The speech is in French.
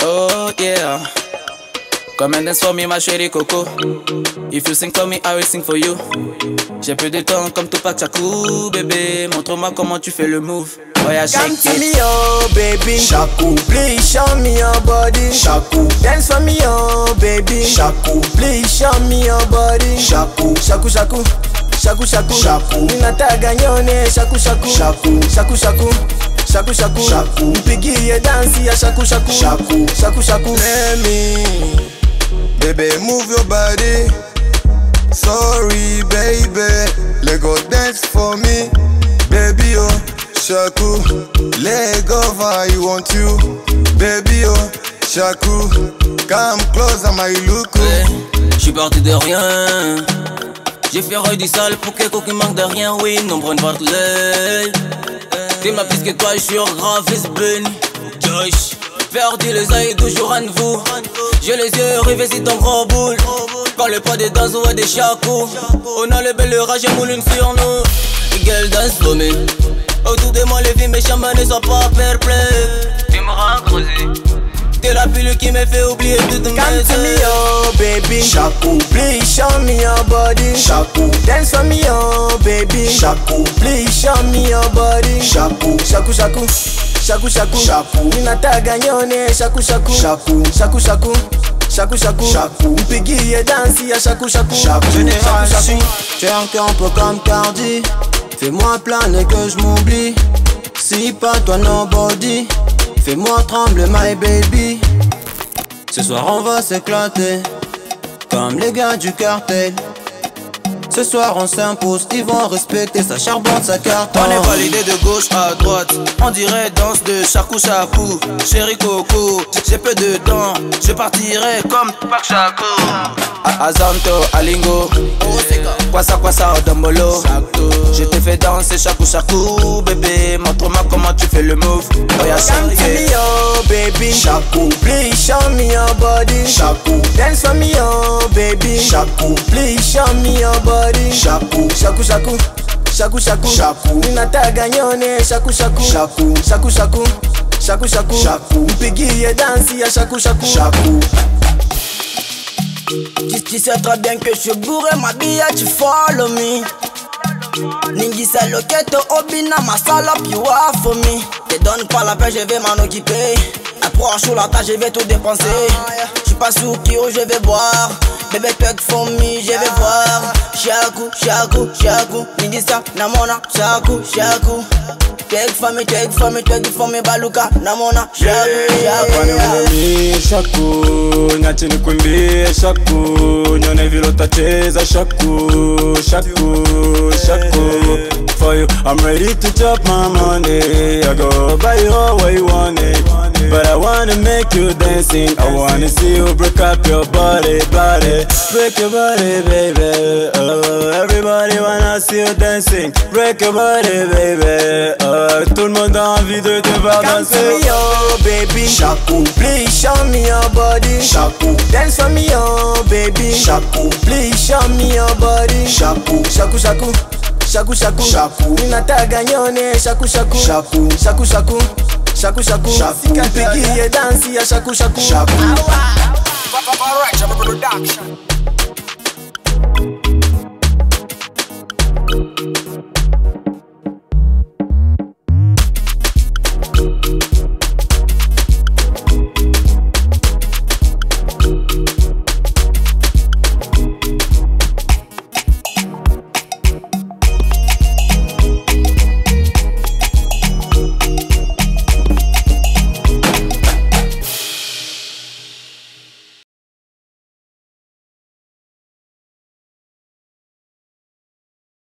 Oh yeah. Come and dance for me, ma chérie Coco. If you sing for me, I will sing for you. J'ai peu de temps comme Tupac Shakur, bébé. Montre-moi comment tu fais le move. Oh yeah, Come me, oh baby. Shaku, Please show me your body. shaku, Dance for me, oh baby. shaku, Please show me your body. shaku, Shaku shaku. Shaku shaku. Shaku. Ninataka nyone shaku shaku. Shaku. Shaku shaku. Shaku shaku. Shaku. Mpigie dansi ya shaku shaku. Shaku. Shaku shaku. Let me, baby, move your body. Sorry, baby, let go dance for me, baby oh, shaku, let go I want you, baby oh, shaku, come close, I might look. Ouais, J'suis parti de rien. J'ai fait du sale pour quelqu'un qui manque de rien. Oui, pas de l'œil. T'es ma plus que toi, j'suis grave, fils béni. Josh, perdu les ailes, toujours à vous. J'ai les yeux rivés sur ton gros boule. Quand le pas des danses, voit des chacos. On a le bel rage et moulin sur nous. Dance for me. Autour de moi, les filles méchants, ne sois pas perplexe. Tu me rends. T'es la pilule qui me fait oublier toutes mes baby. Shaku, Please show me your body. shaku, Dance for me, oh baby. shaku, Please show me your body. shaku, Shaku shaku. Shaku shaku. Shaku. Ninataka nyone shaku shaku. shaku, Shaku shaku. Shaku shaku. Shaku. Mpigie dansi ya shaku shaku. Shaku. Shaku shaku. Tu es un cœur un peu comme Cardi Fais-moi planer que je m'oublie Si pas toi nobody Fais-moi trembler my baby Ce soir on va s'éclater Comme les gars du cartel. Ce soir on s'impose Ils vont respecter sa charbonne, sa carte On est validé de gauche à droite. On dirait danse de chakou chakou Chéri Coco, j'ai peu de temps. Je partirai comme Tupac A- Azanto, Alingo. Kwasa Kwasa Odombolo Je te fais danser chakou chakou Bébé, montre-moi comment tu fais le move Oh yeah, Come to me, oh baby. shaku, Please show me your body. shaku, Dance for me, oh baby. shaku, Please show me your body. shaku, Shaku shaku. Shaku shaku. Shaku. Ninataka nyone shaku shaku. Shaku. Shaku shaku. Shaku shaku. Shaku. Mpigie dansi ya shaku shaku. shaku, Tu, tu sais très bien que je suis bourré, ma bille, tu follow me. Ningisa loketo obina ma salope, you are for me. Te donne pas la peine, je vais m'en occuper. Approche sur la je vais tout dépenser. Je pas sous Kiro, je vais boire. Bébé twerk for me, je vais voir. Shaku, shaku, shaku. Ningisa namona, shaku, shaku. Twerk for me, twerk for me, twerk for me, baluka. Namona, shaku, shaku. Wanamwami shaku? Nyati kuimbisha shaku. Nyone vile utacheza shaku shaku shaku. For you I'm ready to chop my money. I go buy you all what you want it but I wanna make you dancing I wanna see you break up your body body break your body baby oh everybody wanna see you dancing break your body baby oh tout le monde a envie de te voir Come to danser me, oh baby. shaku, Please show me your body. shaku, Dance for me, oh baby. shaku, Please show me your body. shaku, Shaku shaku. Shaku shaku. Shaku. Ninataka nyone shaku shaku. Shaku. Shaku shaku. Shaku shaku. Shaku. Mpigie dansi ya shaku shaku. shaku. Awa. Alright, I'm a production.